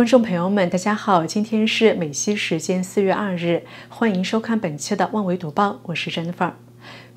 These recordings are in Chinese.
观众朋友们，大家好，今天是美西时间四月二日，欢迎收看本期的《万维读报》，我是 Jennifer。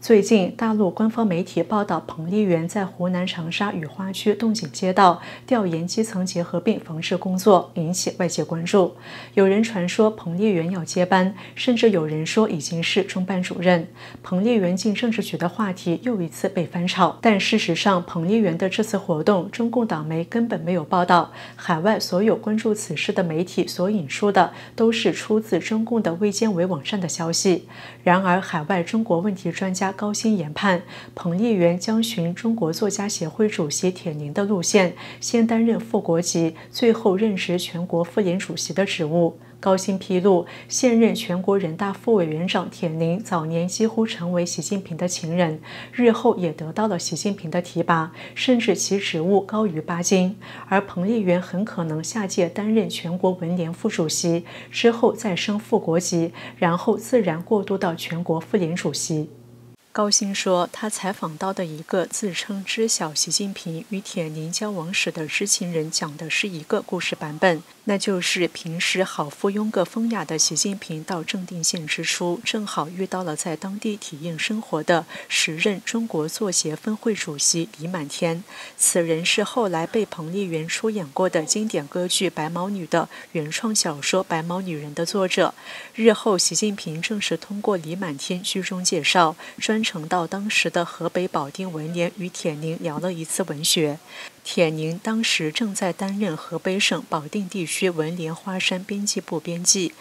最近，大陆官方媒体报道，彭丽媛在湖南长沙雨花区洞井街道调研基层结核病防治工作，引起外界关注。有人传说彭丽媛要接班，甚至有人说已经是中班主任。彭丽媛进政治局的话题又一次被翻炒。但事实上，彭丽媛的这次活动，中共党媒根本没有报道。海外所有关注此事的媒体所引述的，都是出自中共的卫健委网站的消息。然而，海外中国问题专家。高薪研判，彭丽媛将循中国作家协会主席铁凝的路线，先担任副国级，最后任职全国妇联主席的职务。高薪披露，现任全国人大副委员长铁凝早年几乎成为习近平的情人，日后也得到了习近平的提拔，甚至其职务高于巴金。而彭丽媛很可能下届担任全国文联副主席，之后再升副国级，然后自然过渡到全国妇联主席。高鑫说，他采访到的一个自称知晓习近平与铁凝交往史的知情人讲的是一个故事版本，那就是平时好附庸个风雅的习近平到正定县之初，正好遇到了在当地体验生活的时任中国作协分会主席李满天。此人是后来被彭丽媛出演过的经典歌剧《白毛女》的原创小说《白毛女人》的作者。日后，习近平正是通过李满天居中介绍专。程到当时的河北保定文联与铁凝聊了一次文学。铁凝当时正在担任河北省保定地区文联花山编辑部编辑。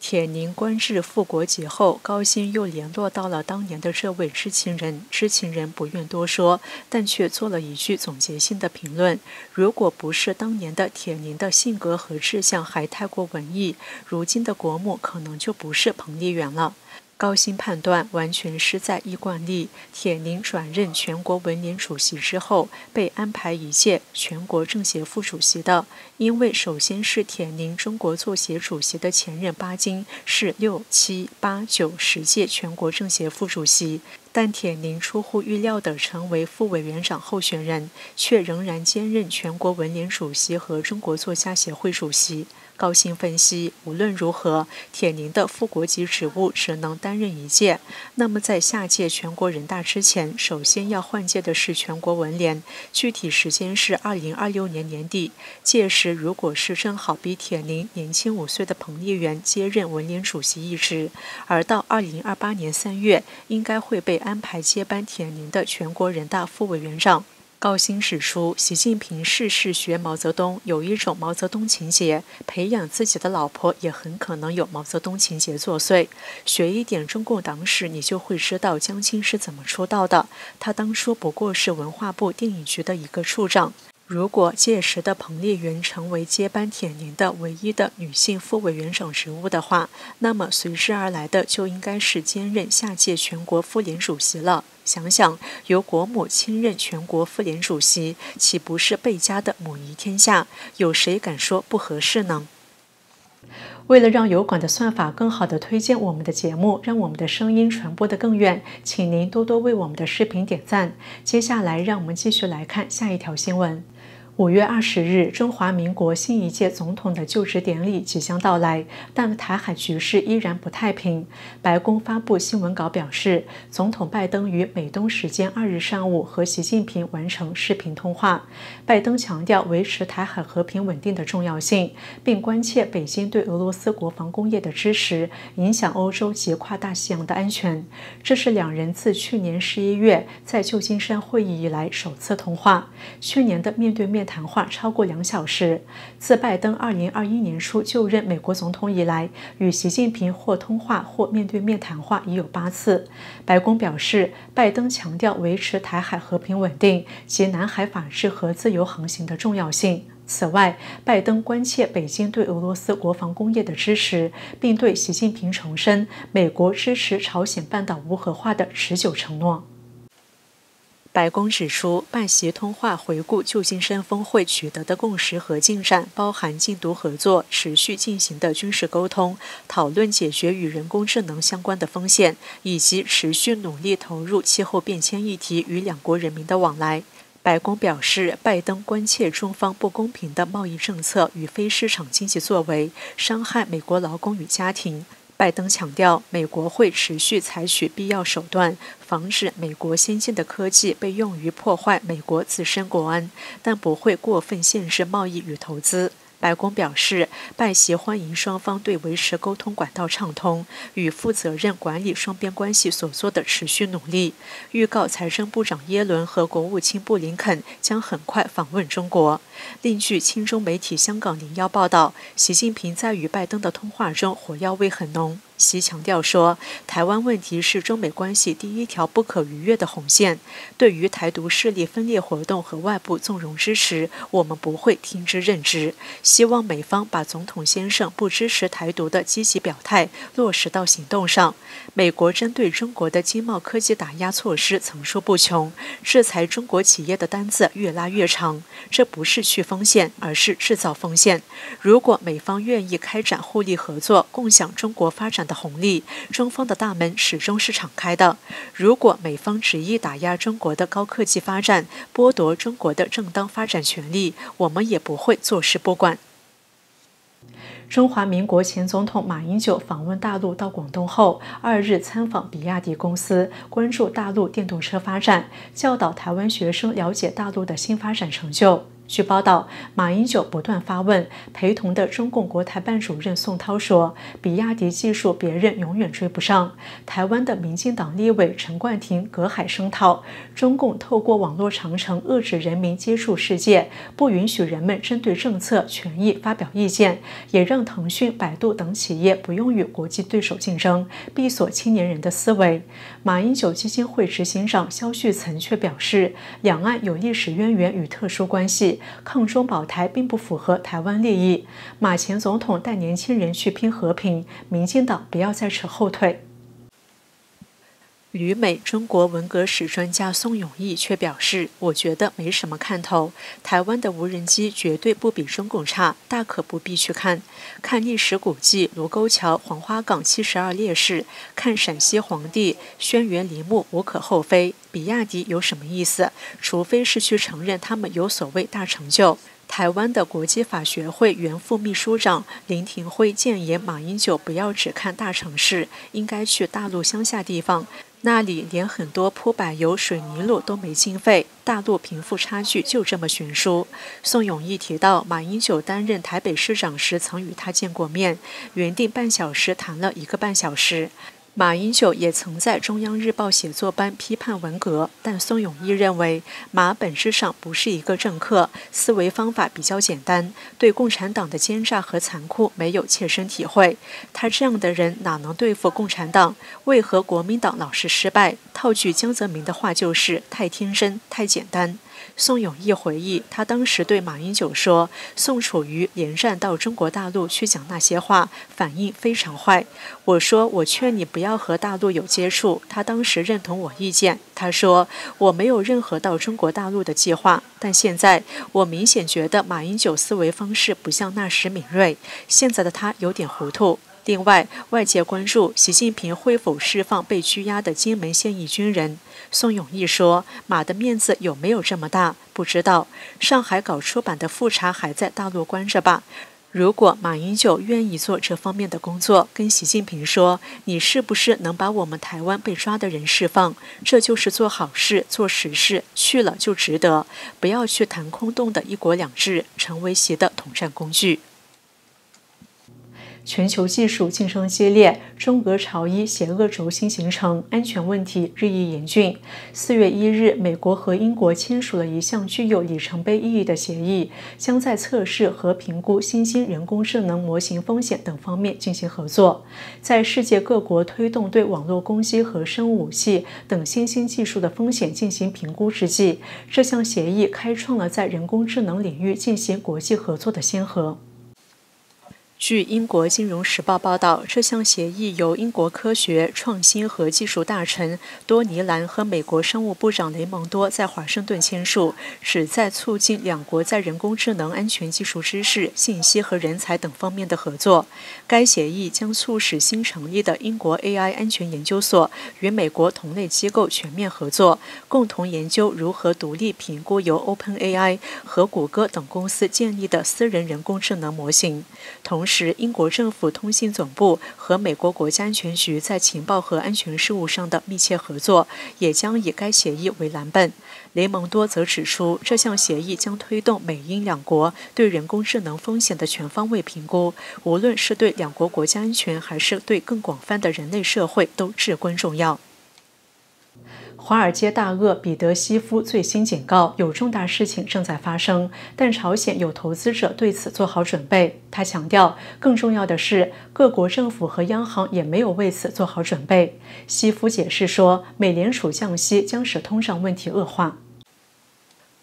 铁凝官至副国级后，高鑫又联络到了当年的这位知情人。知情人不愿多说，但却做了一句总结性的评论：如果不是当年的铁凝的性格和志向还太过文艺，如今的国母可能就不是彭丽媛了。高鑫判断，完全是在依惯例。铁凝转任全国文联主席之后，被安排一届全国政协副主席的，因为首先是铁凝中国作协主席的前任巴金是六七八九十届全国政协副主席，但铁凝出乎预料地成为副委员长候选人，却仍然兼任全国文联主席和中国作家协会主席。高鑫分析，无论如何，铁凝的副国级职务只能担任一届。那么，在下届全国人大之前，首先要换届的是全国文联，具体时间是二零二六年年底。届时，如果是正好比铁凝年轻五岁的彭丽媛接任文联主席一职，而到二零二八年三月，应该会被安排接班铁凝的全国人大副委员长。高鑫指出，习近平事事学毛泽东，有一种毛泽东情节，培养自己的老婆也很可能有毛泽东情节作祟。学一点中共党史，你就会知道江青是怎么出道的。他当初不过是文化部电影局的一个处长。如果届时的彭丽媛成为接班铁凝的唯一的女性副委员长职务的话，那么随之而来的就应该是兼任下届全国妇联主席了。想想由国母亲任全国妇联主席，岂不是倍加的母仪天下？有谁敢说不合适呢？为了让油管的算法更好的推荐我们的节目，让我们的声音传播的更远，请您多多为我们的视频点赞。接下来，让我们继续来看下一条新闻。五月二十日，中华民国新一届总统的就职典礼即将到来，但台海局势依然不太平。白宫发布新闻稿表示，总统拜登于美东时间二日上午和习近平完成视频通话。拜登强调维持台海和平稳定的重要性，并关切北京对俄罗斯国防工业的支持影响欧洲及跨大西洋的安全。这是两人自去年十一月在旧金山会议以来首次通话。去年的面对面。谈话超过两小时。自拜登二零二一年初就任美国总统以来，与习近平或通话或面对面谈话已有八次。白宫表示，拜登强调维持台海和平稳定及南海法治和自由航行的重要性。此外，拜登关切北京对俄罗斯国防工业的支持，并对习近平重申美国支持朝鲜半岛无核化的持久承诺。白宫指出，办席通话回顾旧金山峰会取得的共识和进展，包含禁毒合作、持续进行的军事沟通、讨论解决与人工智能相关的风险，以及持续努力投入气候变迁议题与两国人民的往来。白宫表示，拜登关切中方不公平的贸易政策与非市场经济作为，伤害美国劳工与家庭。拜登强调，美国会持续采取必要手段，防止美国先进的科技被用于破坏美国自身国安，但不会过分限制贸易与投资。白宫表示，拜习欢迎双方对维持沟通管道畅通与负责任管理双边关系所做的持续努力。预告财政部长耶伦和国务卿布林肯将很快访问中国。另据亲中媒体香港零幺报道，习近平在与拜登的通话中火药味很浓。习强调说，台湾问题是中美关系第一条不可逾越的红线。对于台独势力分裂活动和外部纵容支持，我们不会听之任之。希望美方把总统先生不支持台独的积极表态落实到行动上。美国针对中国的经贸科技打压措施层出不穷，制裁中国企业的单子越拉越长。这不是去风险，而是制造风险。如果美方愿意开展互利合作，共享中国发展的红利，中方的大门始终是敞开的。如果美方执意打压中国的高科技发展，剥夺中国的正当发展权利，我们也不会坐视不管。中华民国前总统马英九访问大陆到广东后，二日参访比亚迪公司，关注大陆电动车发展，教导台湾学生了解大陆的新发展成就。据报道，马英九不断发问，陪同的中共国台办主任宋涛说：“比亚迪技术别人永远追不上。”台湾的民进党立委陈冠廷隔海声讨，中共透过网络长城遏制人民接触世界，不允许人们针对政策权益发表意见，也让腾讯、百度等企业不用与国际对手竞争，闭锁青年人的思维。马英九基金会执行长肖旭岑却表示，两岸有历史渊源与特殊关系。抗中保台并不符合台湾利益。马前总统带年轻人去拼和平，民进党不要再扯后腿。旅美中国文革史专家宋永毅却表示：“我觉得没什么看头。台湾的无人机绝对不比中共差，大可不必去看。看历史古迹卢沟桥、黄花岗七十二烈士，看陕西皇帝轩辕陵墓无可厚非。比亚迪有什么意思？除非是去承认他们有所谓大成就。”台湾的国际法学会原副秘书长林廷辉建言：马英九不要只看大城市，应该去大陆乡下地方。那里连很多铺柏油、水泥路都没经费，大陆贫富差距就这么悬殊。宋永毅提到，马英九担任台北市长时曾与他见过面，原定半小时谈了一个半小时。马英九也曾在中央日报写作班批判文革，但宋永毅认为马本质上不是一个政客，思维方法比较简单，对共产党的奸诈和残酷没有切身体会。他这样的人哪能对付共产党？为何国民党老是失败？套句江泽民的话，就是太天真、太简单。宋永毅回忆，他当时对马英九说：“宋楚瑜连战到中国大陆去讲那些话，反应非常坏。”我说：“我劝你不要和大陆有接触。”他当时认同我意见，他说：“我没有任何到中国大陆的计划。”但现在我明显觉得马英九思维方式不像那时敏锐，现在的他有点糊涂。另外，外界关注习近平会否释放被拘押的金门现役军人。宋永毅说：“马的面子有没有这么大？不知道。上海搞出版的复查还在大陆关着吧？如果马英九愿意做这方面的工作，跟习近平说，你是不是能把我们台湾被抓的人释放？这就是做好事、做实事，去了就值得。不要去谈空洞的一国两制，成为习的统战工具。”全球技术竞争激烈，中俄朝伊邪恶轴心形成，安全问题日益严峻。四月一日，美国和英国签署了一项具有里程碑意义的协议，将在测试和评估新兴人工智能模型风险等方面进行合作。在世界各国推动对网络攻击和生物武器等新兴技术的风险进行评估之际，这项协议开创了在人工智能领域进行国际合作的先河。据英国金融时报报道，这项协议由英国科学、创新和技术大臣多尼兰和美国商务部长雷蒙多在华盛顿签署，旨在促进两国在人工智能安全技术知识、信息和人才等方面的合作。该协议将促使新成立的英国 AI 安全研究所与美国同类机构全面合作，共同研究如何独立评估由 OpenAI 和谷歌等公司建立的私人人工智能模型。同时，英国政府通信总部和美国国家安全局在情报和安全事务上的密切合作，也将以该协议为蓝本。雷蒙多则指出，这项协议将推动美英两国对人工智能风险的全方位评估，无论是对两国国家安全，还是对更广泛的人类社会，都至关重要。华尔街大鳄彼得·西夫最新警告，有重大事情正在发生，但朝鲜有投资者对此做好准备。他强调，更重要的是，各国政府和央行也没有为此做好准备。西夫解释说，美联储降息将使通胀问题恶化。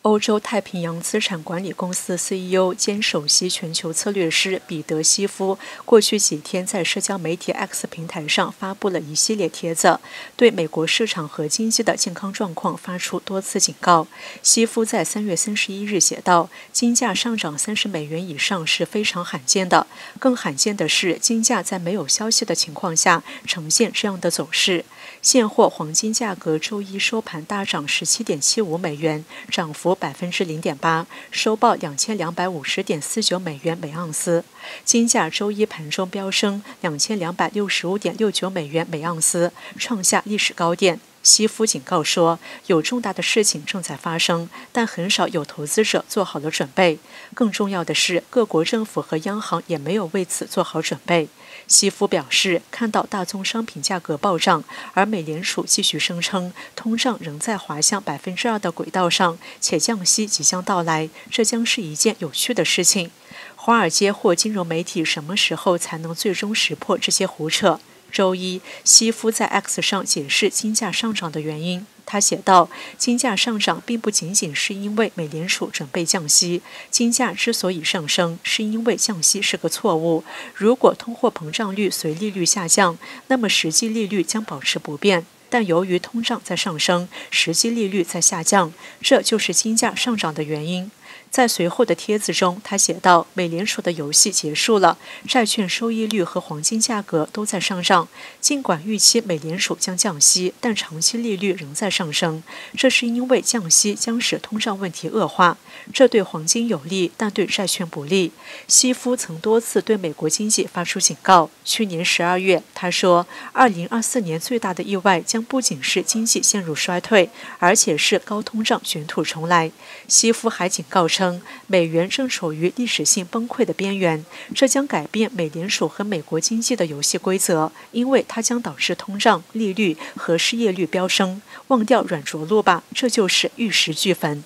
欧洲太平洋资产管理公司 CEO 兼首席全球策略师彼得·西夫过去几天在社交媒体 X 平台上发布了一系列帖子，对美国市场和经济的健康状况发出多次警告。西夫在三月三十一日写道：“金价上涨三十美元以上是非常罕见的，更罕见的是金价在没有消息的情况下呈现这样的走势。现货黄金价格周一收盘大涨十七点七五美元，涨幅。”百分之零点八，收报两千两百五十点四九美元每盎司。金价周一盘中飙升两千两百六十五点六九美元每盎司，创下历史高点。西夫警告说，有重大的事情正在发生，但很少有投资者做好了准备。更重要的是，各国政府和央行也没有为此做好准备。西夫表示，看到大宗商品价格暴涨，而美联储继续声称通胀仍在滑向百分之二的轨道上，且降息即将到来，这将是一件有趣的事情。华尔街或金融媒体什么时候才能最终识破这些胡扯？周一，西夫在 X 上解释金价上涨的原因。他写道：“金价上涨并不仅仅是因为美联储准备降息，金价之所以上升，是因为降息是个错误。如果通货膨胀率随利率下降，那么实际利率将保持不变。但由于通胀在上升，实际利率在下降，这就是金价上涨的原因。”在随后的帖子中，他写道：“美联储的游戏结束了，债券收益率和黄金价格都在上涨。尽管预期美联储将降息，但长期利率仍在上升。这是因为降息将使通胀问题恶化，这对黄金有利，但对债券不利。”西夫曾多次对美国经济发出警告。去年十二月，他说：“2024 年最大的意外将不仅是经济陷入衰退，而且是高通胀卷土重来。”西夫还警告称。美元正处于历史性崩溃的边缘，这将改变美联储和美国经济的游戏规则，因为它将导致通胀、利率和失业率飙升。忘掉软着陆吧，这就是玉石俱焚。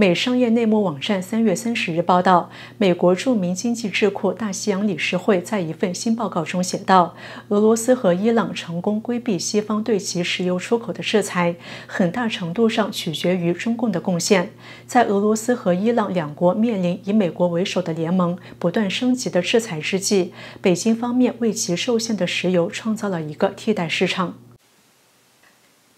美商业内幕网站三月三十日报道，美国著名经济智库大西洋理事会在一份新报告中写道：“俄罗斯和伊朗成功规避西方对其石油出口的制裁，很大程度上取决于中共的贡献。在俄罗斯和伊朗两国面临以美国为首的联盟不断升级的制裁之际，北京方面为其受限的石油创造了一个替代市场。”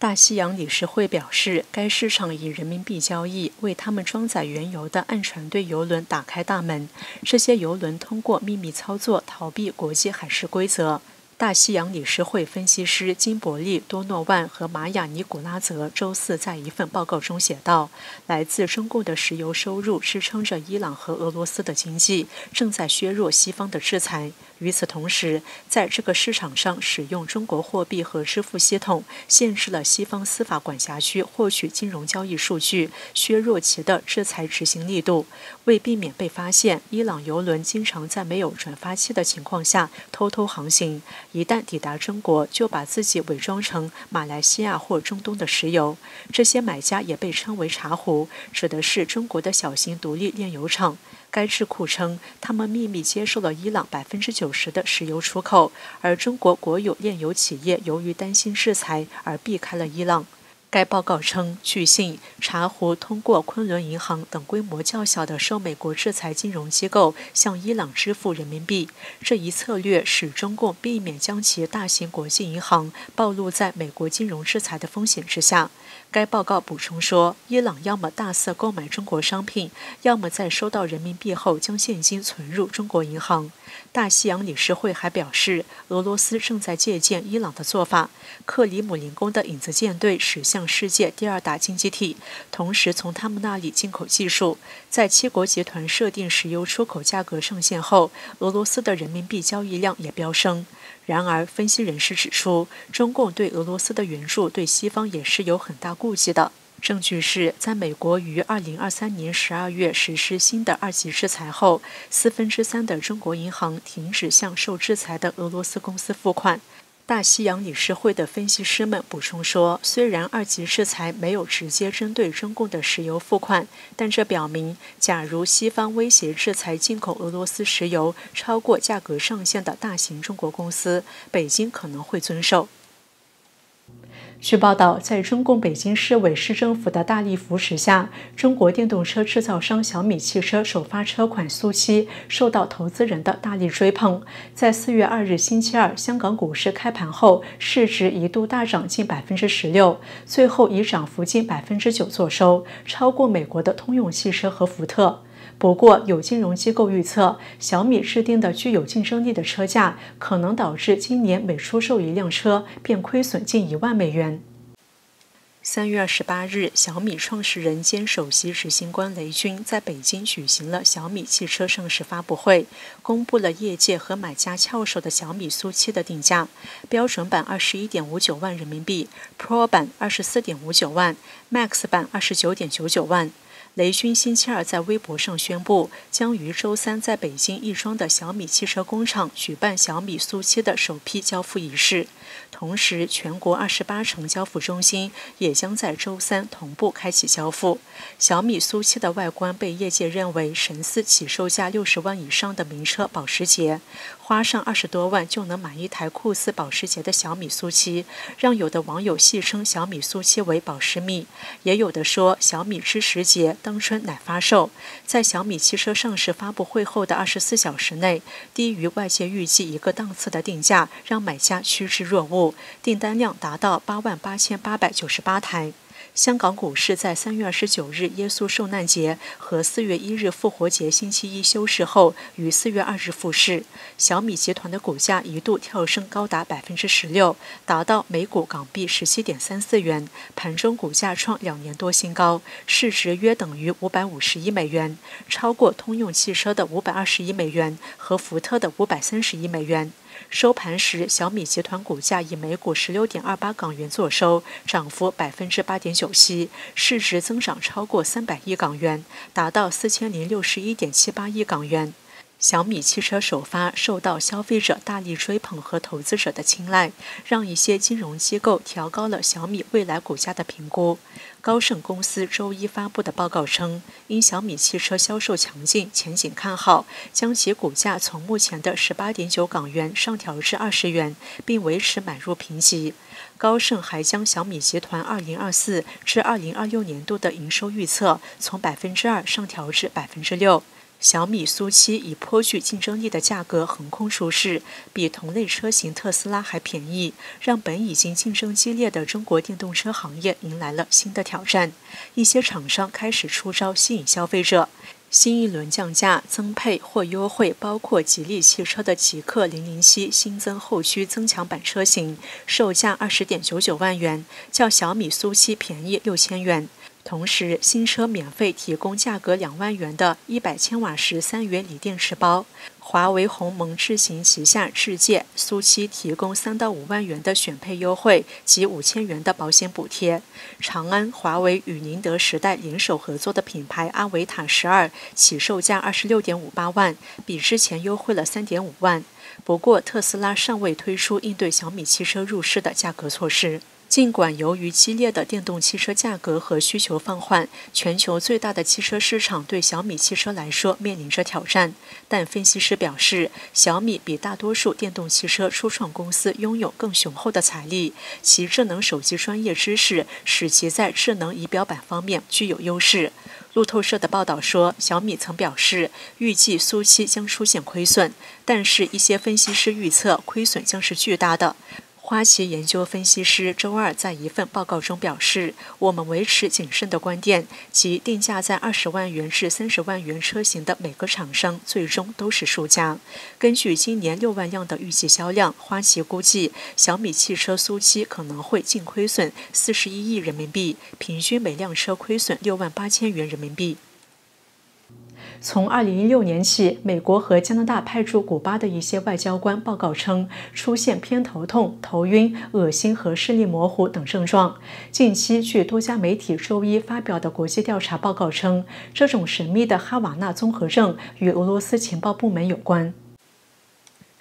大西洋理事会表示，该市场以人民币交易，为他们装载原油的暗船队油轮打开大门。这些油轮通过秘密操作逃避国际海事规则。大西洋理事会分析师金伯利·多诺万和玛雅·尼古拉泽周四在一份报告中写道：“来自中共的石油收入支撑着伊朗和俄罗斯的经济，正在削弱西方的制裁。与此同时，在这个市场上使用中国货币和支付系统，限制了西方司法管辖区获取金融交易数据，削弱其的制裁执行力度。为避免被发现，伊朗油轮经常在没有转发器的情况下偷偷航行。”一旦抵达中国，就把自己伪装成马来西亚或中东的石油。这些买家也被称为“茶壶”，指的是中国的小型独立炼油厂。该智库称，他们秘密接受了伊朗百分之九十的石油出口，而中国国有炼油企业由于担心制裁而避开了伊朗。该报告称，据信，茶壶通过昆仑银行等规模较小的受美国制裁金融机构向伊朗支付人民币。这一策略使中共避免将其大型国际银行暴露在美国金融制裁的风险之下。该报告补充说，伊朗要么大肆购买中国商品，要么在收到人民币后将现金存入中国银行。大西洋理事会还表示，俄罗斯正在借鉴伊朗的做法。克里姆林宫的影子舰队驶向世界第二大经济体，同时从他们那里进口技术。在七国集团设定石油出口价格上限后，俄罗斯的人民币交易量也飙升。然而，分析人士指出，中共对俄罗斯的援助对西方也是有很大顾忌的。证据是在美国于二零二三年十二月实施新的二级制裁后，四分之三的中国银行停止向受制裁的俄罗斯公司付款。大西洋理事会的分析师们补充说，虽然二级制裁没有直接针对中共的石油付款，但这表明，假如西方威胁制裁进口俄罗斯石油超过价格上限的大型中国公司，北京可能会遵守。据报道，在中共北京市委市政府的大力扶持下，中国电动车制造商小米汽车首发车款苏七受到投资人的大力追捧。在四月二日星期二，香港股市开盘后，市值一度大涨近百分之十六，最后以涨幅近百分之九作收，超过美国的通用汽车和福特。不过，有金融机构预测，小米制定的具有竞争力的车价，可能导致今年每出售一辆车便亏损近一万美元。三月二十八日，小米创始人兼首席执行官雷军在北京举行了小米汽车上市发布会，公布了业界和买家翘首的小米苏七的定价：标准版二十一点五九万人民币，Pro 版二十四点五九万，Max 版二十九点九九万。雷军星期二在微博上宣布，将于周三在北京亦庄的小米汽车工厂举办小米 su 七的首批交付仪式。同时，全国二十八城交付中心也将在周三同步开启交付。小米苏七的外观被业界认为神似起售价六十万以上的名车保时捷，花上二十多万就能买一台酷似保时捷的小米苏七，让有的网友戏称小米苏七为“保时米”，也有的说小米之时节当春乃发售。在小米汽车上市发布会后的二十四小时内，低于外界预计一个档次的定价，让买家趋之若鹜。订单量达到八万八千八百九十八台。香港股市在三月二十九日耶稣受难节和四月一日复活节星期一休市后，于四月二日复市。小米集团的股价一度跳升高达百分之十六，达到每股港币十七点三四元。盘中股价创两年多新高，市值约等于五百五十亿美元，超过通用汽车的五百二十亿美元和福特的五百三十亿美元。收盘时，小米集团股价以每股十六点二八港元作收，涨幅百分之八点九七，市值增长超过三百亿港元，达到四千零六十一点七八亿港元。小米汽车首发受到消费者大力追捧和投资者的青睐，让一些金融机构调高了小米未来股价的评估。高盛公司周一发布的报告称，因小米汽车销售强劲，前景看好，将其股价从目前的十八点九港元上调至二十元，并维持买入评级。高盛还将小米集团二零二四至二零二六年度的营收预测从百分之二上调至百分之六。小米苏七以颇具竞争力的价格横空出世，比同类车型特斯拉还便宜，让本已经竞争激烈的中国电动车行业迎来了新的挑战。一些厂商开始出招吸引消费者，新一轮降价、增配或优惠，包括吉利汽车的极氪零零七新增后驱增强版车型，售价二十点九九万元，较小米苏七便宜六千元。同时，新车免费提供价格两万元的一百千瓦时三元锂电池包。华为鸿蒙智行旗下智界苏七提供三到五万元的选配优惠及五千元的保险补贴。长安、华为与宁德时代联手合作的品牌阿维塔十二起售价二十六点五八万，比之前优惠了三点五万。不过，特斯拉尚未推出应对小米汽车入市的价格措施。尽管由于激烈的电动汽车价格和需求放缓，全球最大的汽车市场对小米汽车来说面临着挑战，但分析师表示，小米比大多数电动汽车初创公司拥有更雄厚的财力，其智能手机专业知识使其在智能仪表板方面具有优势。路透社的报道说，小米曾表示预计苏七将出现亏损，但是一些分析师预测亏损将是巨大的。花旗研究分析师周二在一份报告中表示：“我们维持谨慎的观点，即定价在二十万元至三十万元车型的每个厂商最终都是输家。根据今年六万辆的预计销量，花旗估计小米汽车苏七可能会净亏损四十一亿人民币，平均每辆车亏损六万八千元人民币。”从2016年起，美国和加拿大派驻古巴的一些外交官报告称，出现偏头痛、头晕、恶心和视力模糊等症状。近期，据多家媒体周一发表的国际调查报告称，这种神秘的哈瓦那综合症与俄罗斯情报部门有关。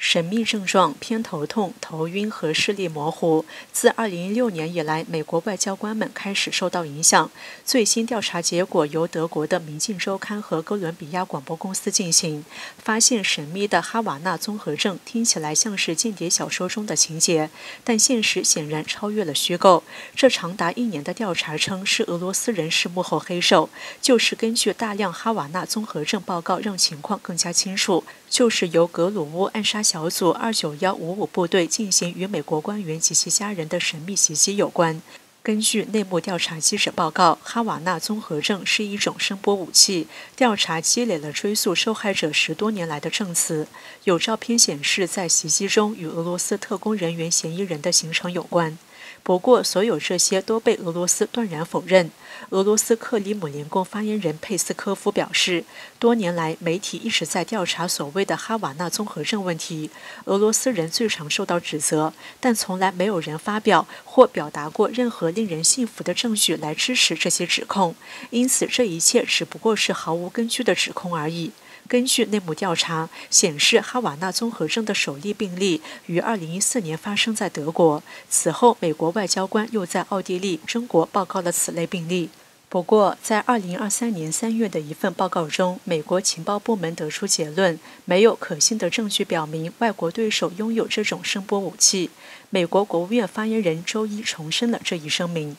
神秘症状：偏头痛、头晕和视力模糊。自2016年以来，美国外交官们开始受到影响。最新调查结果由德国的《明镜周刊》和哥伦比亚广播公司进行，发现神秘的哈瓦那综合症听起来像是间谍小说中的情节，但现实显然超越了虚构。这长达一年的调查称，是俄罗斯人是幕后黑手，就是根据大量哈瓦那综合症报告让情况更加清楚。就是由格鲁乌暗杀小组二九幺五五部队进行与美国官员及其家人的神秘袭击有关。根据内幕调查记者报告，哈瓦那综合症是一种声波武器。调查积累了追溯受害者十多年来的证词，有照片显示，在袭击中与俄罗斯特工人员嫌疑人的行程有关。不过，所有这些都被俄罗斯断然否认。俄罗斯克里姆林宫发言人佩斯科夫表示，多年来媒体一直在调查所谓的哈瓦那综合症问题，俄罗斯人最常受到指责，但从来没有人发表或表达过任何令人信服的证据来支持这些指控。因此，这一切只不过是毫无根据的指控而已。根据内幕调查显示，哈瓦那综合症的首例病例于2014年发生在德国。此后，美国外交官又在奥地利、中国报告了此类病例。不过，在2023年3月的一份报告中，美国情报部门得出结论：没有可信的证据表明外国对手拥有这种声波武器。美国国务院发言人周一重申了这一声明。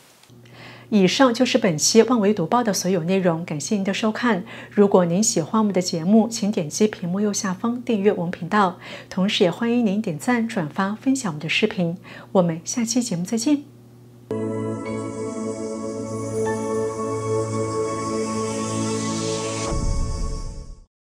以上就是本期《万维读报》的所有内容，感谢您的收看。如果您喜欢我们的节目，请点击屏幕右下方订阅我们频道，同时也欢迎您点赞、转发、分享我们的视频。我们下期节目再见。